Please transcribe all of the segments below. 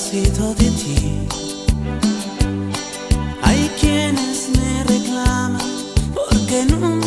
necesito de ti. Hay quienes me reclaman porque no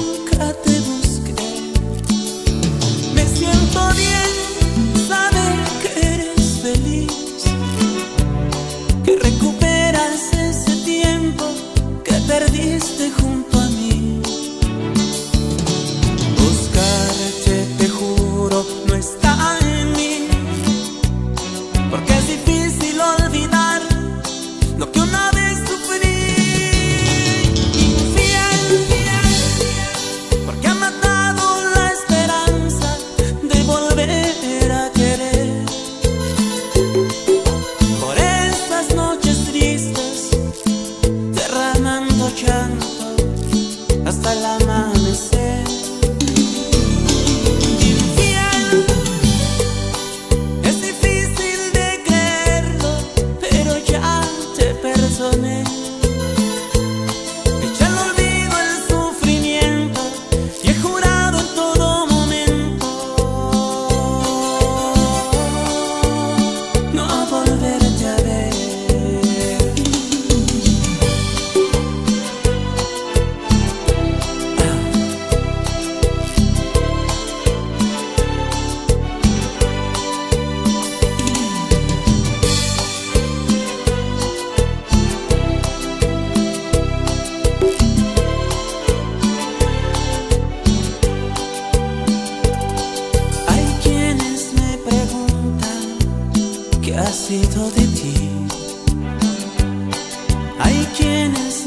¿Qué ha sido de ti? Hay quienes